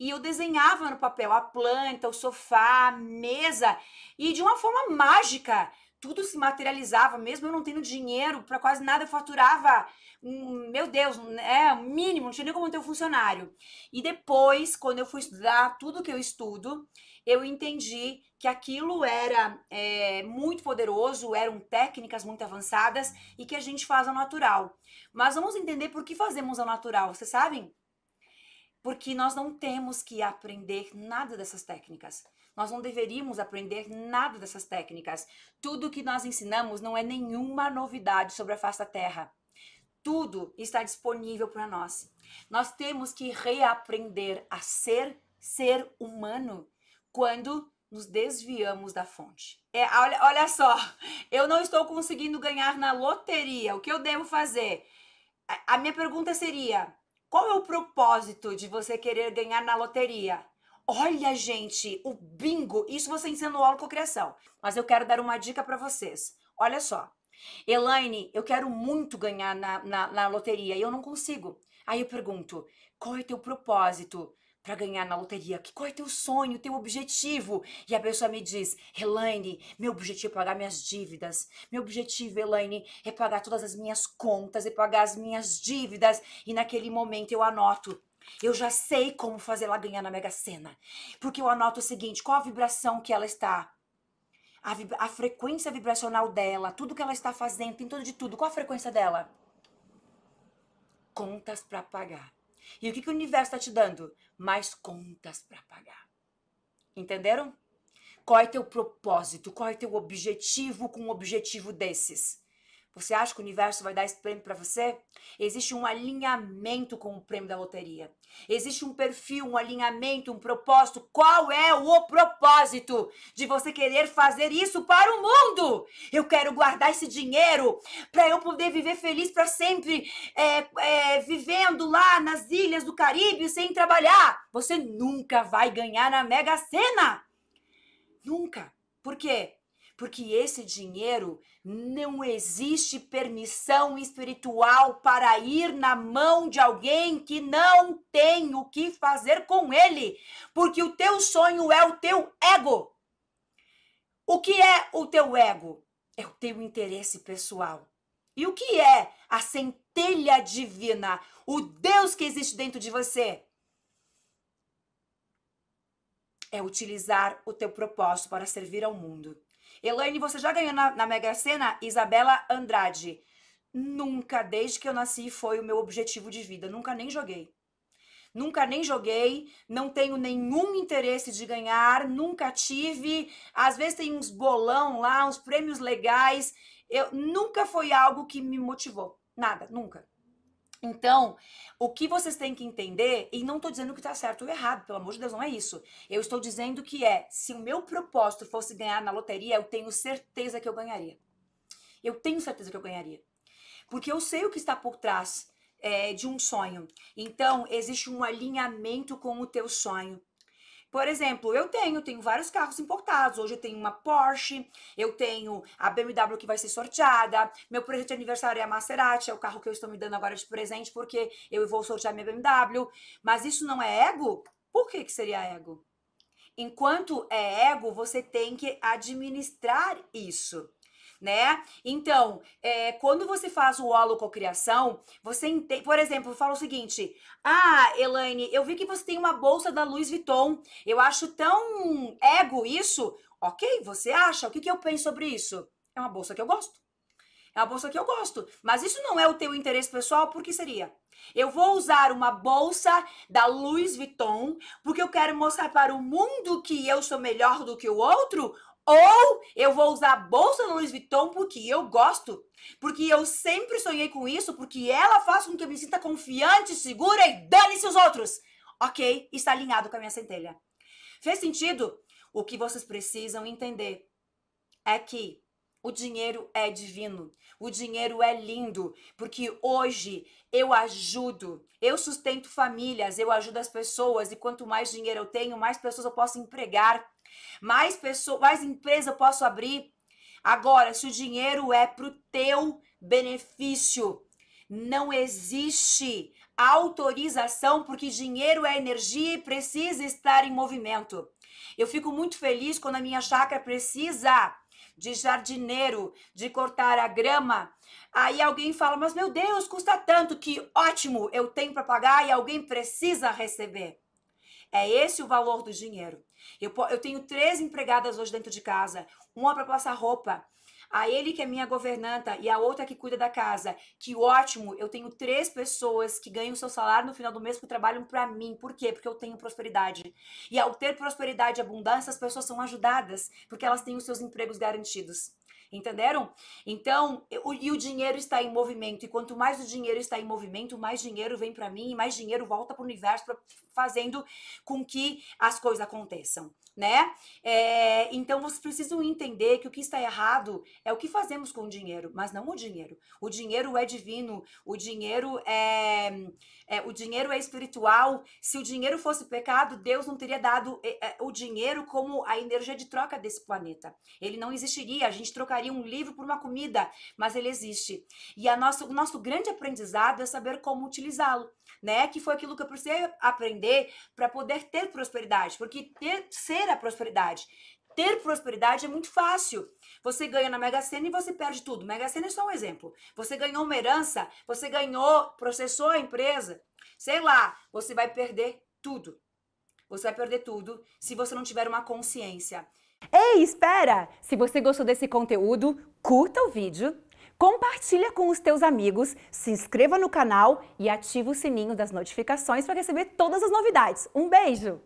e eu desenhava no papel a planta, o sofá, a mesa, e de uma forma mágica, tudo se materializava, mesmo eu não tendo dinheiro para quase nada, eu faturava, meu Deus, é o mínimo, não tinha nem como ter um funcionário. E depois, quando eu fui estudar tudo que eu estudo, eu entendi que aquilo era é, muito poderoso, eram técnicas muito avançadas e que a gente faz ao natural. Mas vamos entender por que fazemos ao natural, vocês sabem? Porque nós não temos que aprender nada dessas técnicas. Nós não deveríamos aprender nada dessas técnicas. Tudo que nós ensinamos não é nenhuma novidade sobre a face da Terra. Tudo está disponível para nós. Nós temos que reaprender a ser ser humano quando nos desviamos da fonte. É, olha, olha só, eu não estou conseguindo ganhar na loteria. O que eu devo fazer? A, a minha pergunta seria: qual é o propósito de você querer ganhar na loteria? Olha, gente, o bingo, isso você ensina no aula criação. Mas eu quero dar uma dica para vocês. Olha só. Elaine, eu quero muito ganhar na, na, na loteria e eu não consigo. Aí eu pergunto, qual é teu propósito? Para ganhar na loteria? Qual é teu sonho, teu objetivo? E a pessoa me diz: Elaine, meu objetivo é pagar minhas dívidas. Meu objetivo, Elaine, é pagar todas as minhas contas e pagar as minhas dívidas. E naquele momento eu anoto. Eu já sei como fazer ela ganhar na Mega Sena. Porque eu anoto o seguinte: qual a vibração que ela está? A, a frequência vibracional dela, tudo que ela está fazendo, tem tudo de tudo. Qual a frequência dela? Contas para pagar. E o que, que o universo está te dando? Mais contas para pagar. Entenderam? Qual é teu propósito? Qual é teu objetivo com um objetivo desses? Você acha que o universo vai dar esse prêmio para você? Existe um alinhamento com o prêmio da loteria. Existe um perfil, um alinhamento, um propósito. Qual é o propósito de você querer fazer isso para o mundo? Eu quero guardar esse dinheiro para eu poder viver feliz para sempre, é, é, vivendo lá nas ilhas do Caribe sem trabalhar. Você nunca vai ganhar na Mega Sena. Nunca. Por quê? Porque esse dinheiro não existe permissão espiritual para ir na mão de alguém que não tem o que fazer com ele, porque o teu sonho é o teu ego. O que é o teu ego? É o teu interesse pessoal. E o que é a centelha divina, o Deus que existe dentro de você? É utilizar o teu propósito para servir ao mundo. Elaine, você já ganhou na, na Mega Sena? Isabela Andrade. Nunca, desde que eu nasci, foi o meu objetivo de vida. Nunca nem joguei. Nunca nem joguei, não tenho nenhum interesse de ganhar, nunca tive. Às vezes tem uns bolão lá, uns prêmios legais. Eu nunca foi algo que me motivou. Nada, nunca. Então, o que vocês têm que entender, e não estou dizendo que está certo ou errado, pelo amor de Deus, não é isso. Eu estou dizendo que é, se o meu propósito fosse ganhar na loteria, eu tenho certeza que eu ganharia. Eu tenho certeza que eu ganharia. Porque eu sei o que está por trás é, de um sonho. Então, existe um alinhamento com o teu sonho. Por exemplo, eu tenho, tenho vários carros importados. Hoje eu tenho uma Porsche, eu tenho a BMW que vai ser sorteada. Meu presente de aniversário é a Maserati, é o carro que eu estou me dando agora de presente porque eu vou sortear minha BMW. Mas isso não é ego? Por que, que seria ego? Enquanto é ego, você tem que administrar isso né? Então, é, quando você faz o holococriação, você entende, por exemplo, fala o seguinte: Ah, Elaine, eu vi que você tem uma bolsa da Louis Vuitton. Eu acho tão ego isso. Ok, você acha? O que, que eu penso sobre isso? É uma bolsa que eu gosto. É uma bolsa que eu gosto. Mas isso não é o teu interesse pessoal, por que seria? Eu vou usar uma bolsa da Louis Vuitton porque eu quero mostrar para o mundo que eu sou melhor do que o outro? Ou eu vou usar a bolsa da Louis Vuitton porque eu gosto, porque eu sempre sonhei com isso, porque ela faz com que eu me sinta confiante, segura e dane-se os outros. Ok, está alinhado com a minha centelha. Fez sentido? O que vocês precisam entender é que o dinheiro é divino, o dinheiro é lindo, porque hoje eu ajudo, eu sustento famílias, eu ajudo as pessoas, e quanto mais dinheiro eu tenho, mais pessoas eu posso empregar, mais pessoas, mais empresa eu posso abrir. Agora, se o dinheiro é para o teu benefício, Não existe autorização porque dinheiro é energia e precisa estar em movimento. Eu fico muito feliz quando a minha chácara precisa de jardineiro, de cortar a grama. Aí alguém fala: "Mas meu Deus, custa tanto que ótimo, eu tenho para pagar e alguém precisa receber". É esse o valor do dinheiro. Eu, eu tenho três empregadas hoje dentro de casa, uma para passar roupa, a ele que é minha governanta e a outra que cuida da casa. Que ótimo, eu tenho três pessoas que ganham seu salário no final do mês que trabalham para mim. Por quê? Porque eu tenho prosperidade. E ao ter prosperidade e abundância, as pessoas são ajudadas, porque elas têm os seus empregos garantidos. Entenderam? Então, e o dinheiro está em movimento. E quanto mais o dinheiro está em movimento, mais dinheiro vem para mim e mais dinheiro volta para o universo, pra, fazendo com que as coisas aconteçam, né? É, então, vocês precisam entender que o que está errado é o que fazemos com o dinheiro, mas não o dinheiro. O dinheiro é divino, o dinheiro é, é o dinheiro é espiritual. Se o dinheiro fosse pecado, Deus não teria dado é, é, o dinheiro como a energia de troca desse planeta. Ele não existiria. A gente trocaria trocaria um livro por uma comida, mas ele existe. E a nosso, o nosso grande aprendizado é saber como utilizá-lo, né? Que foi aquilo que eu precisei aprender para poder ter prosperidade, porque ter ser a prosperidade. Ter prosperidade é muito fácil. Você ganha na Mega Sena e você perde tudo. Mega Sena é só um exemplo. Você ganhou uma herança, você ganhou, processou a empresa, sei lá, você vai perder tudo. Você vai perder tudo se você não tiver uma consciência. Ei, espera! Se você gostou desse conteúdo, curta o vídeo, compartilha com os teus amigos, se inscreva no canal e ativa o sininho das notificações para receber todas as novidades. Um beijo!